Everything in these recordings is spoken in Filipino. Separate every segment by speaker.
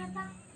Speaker 1: Minata.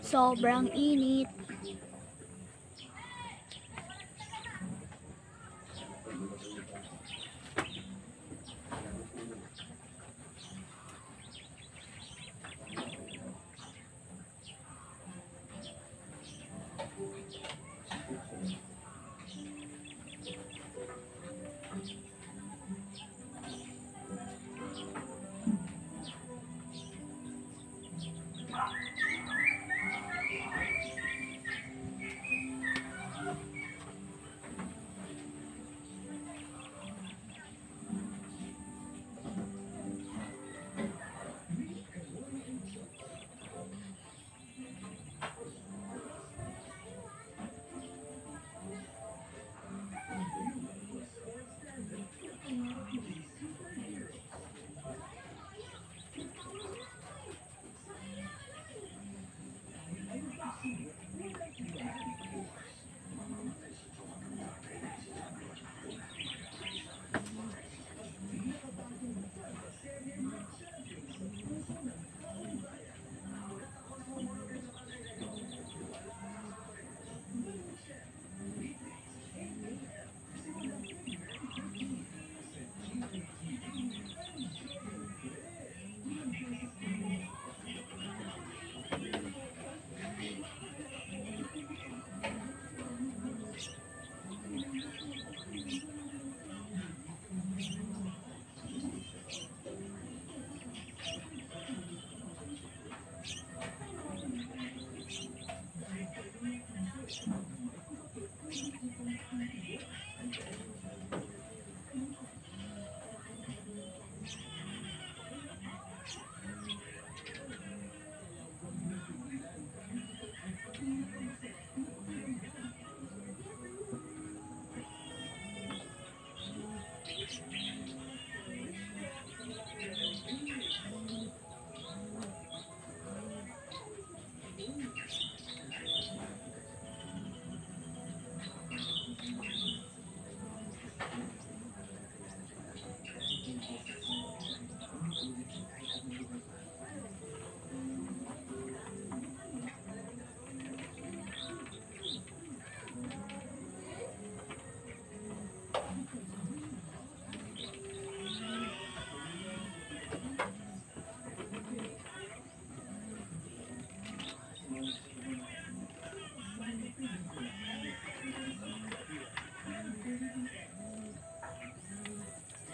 Speaker 2: Sobrang init.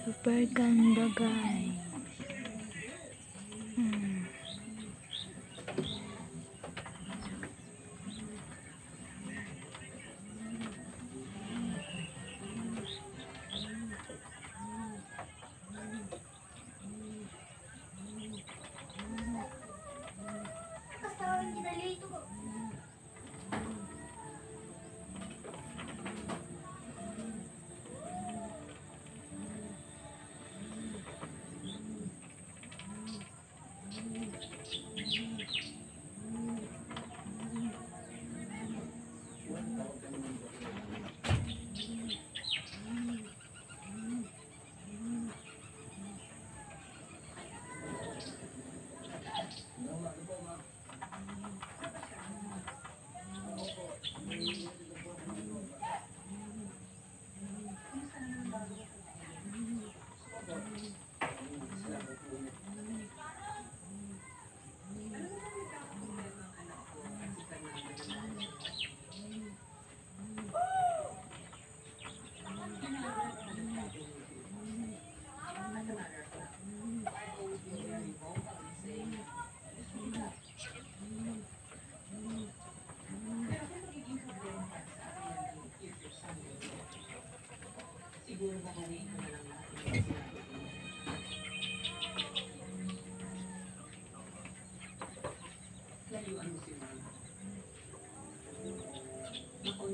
Speaker 3: Super ganda guys.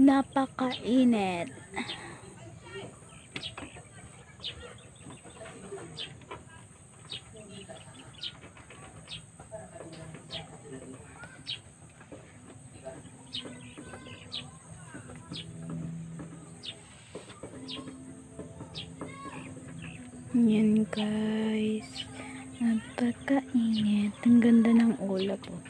Speaker 3: Napakainit. Yan guys. Napakainit. Ang ganda ng ulap oh.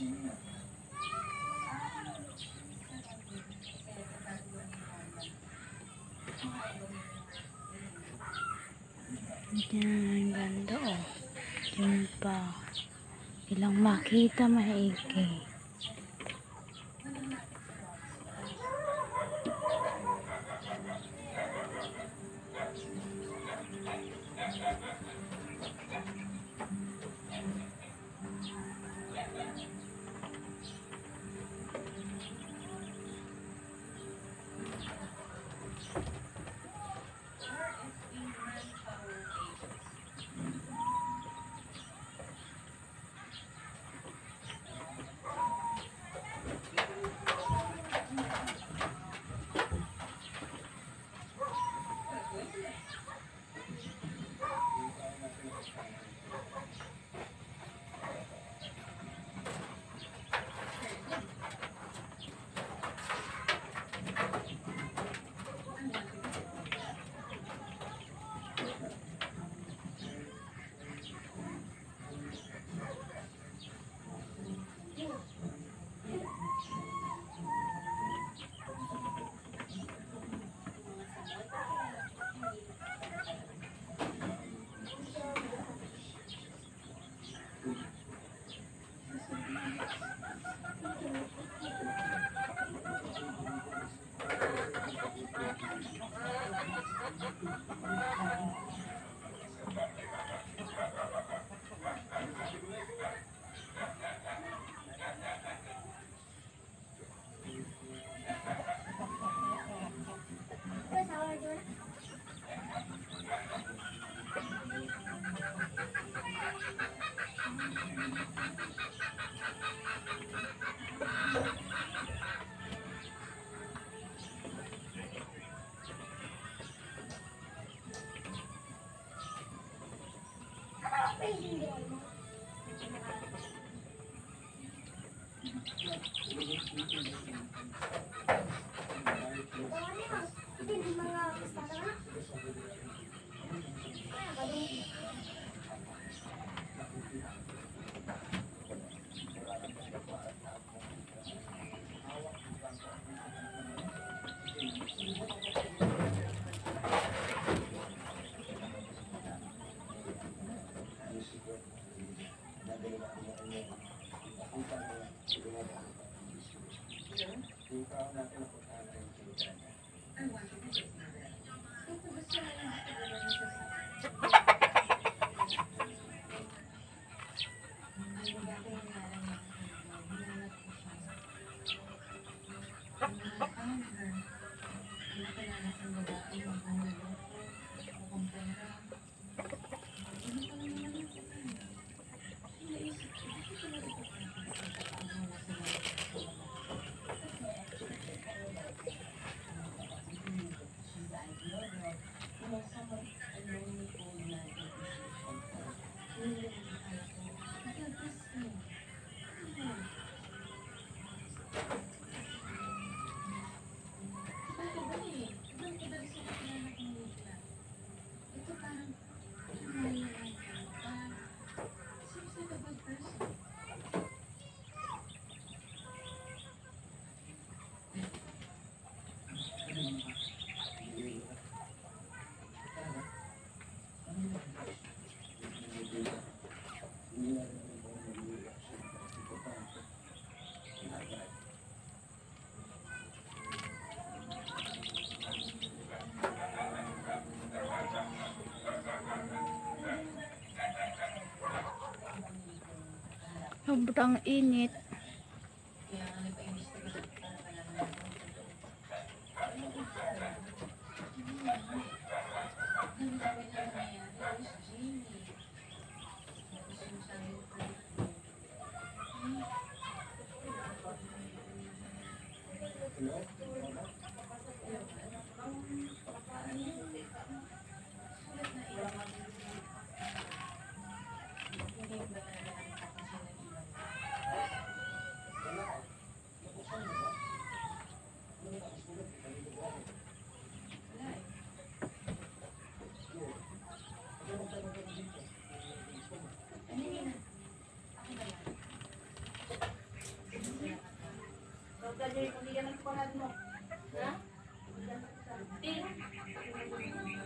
Speaker 3: Yan, ganda oh. Yun pa. Ilang makita maigi. Thank you.
Speaker 4: Sobrang init.
Speaker 5: Dali, hindi ka nagpahad mo. Ha? Hindi.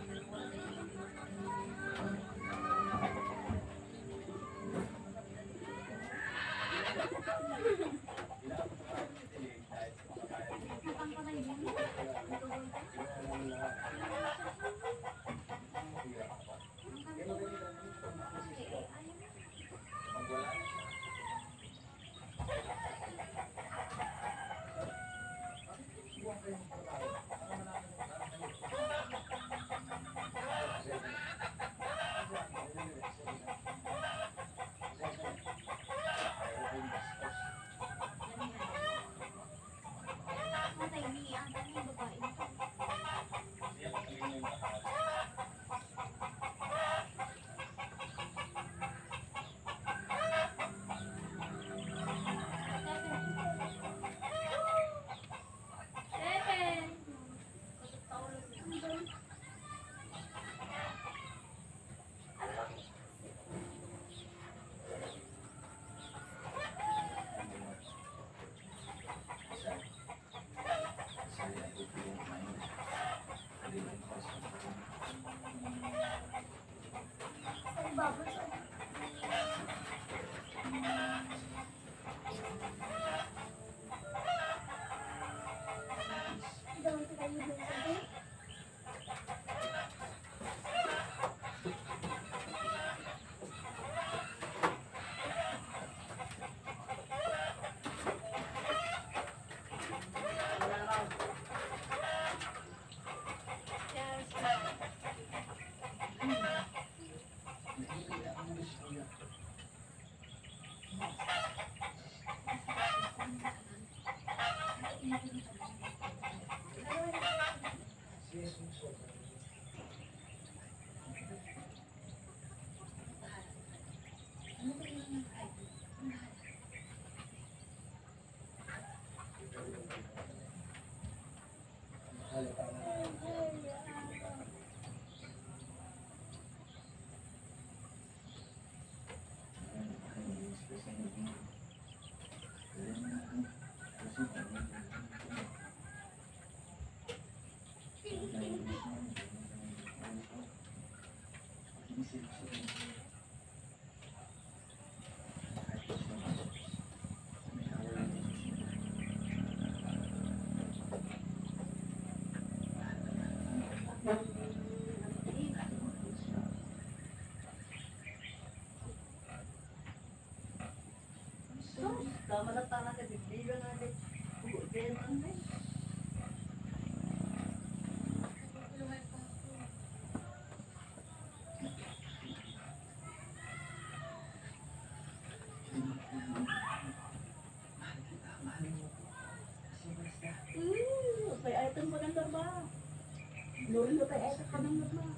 Speaker 5: Tama na tama ka bigbigan na din. Ugen ang din. Hmm, kay item pa ng ba? Lori mo kay item pa ng ba?